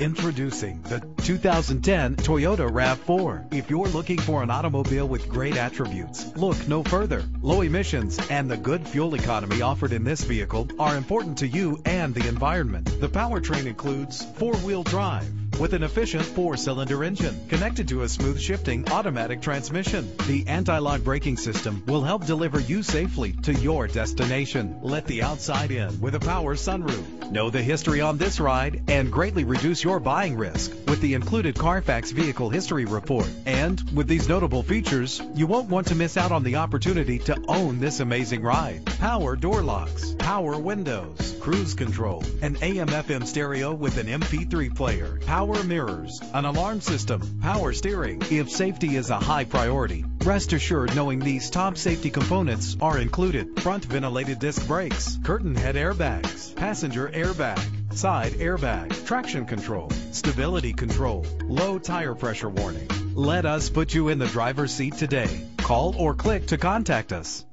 Introducing the 2010 Toyota RAV4. If you're looking for an automobile with great attributes, look no further. Low emissions and the good fuel economy offered in this vehicle are important to you and the environment. The powertrain includes four-wheel drive with an efficient four-cylinder engine connected to a smooth shifting automatic transmission. The anti-lock braking system will help deliver you safely to your destination. Let the outside in with a power sunroof. Know the history on this ride and greatly reduce your buying risk with the included Carfax Vehicle History Report. And with these notable features, you won't want to miss out on the opportunity to own this amazing ride. Power door locks, power windows, cruise control, an AM FM stereo with an MP3 player, power mirrors, an alarm system, power steering. If safety is a high priority, rest assured knowing these top safety components are included. Front ventilated disc brakes, curtain head airbags, passenger airbag, side airbag, traction control, stability control, low tire pressure warning. Let us put you in the driver's seat today. Call or click to contact us.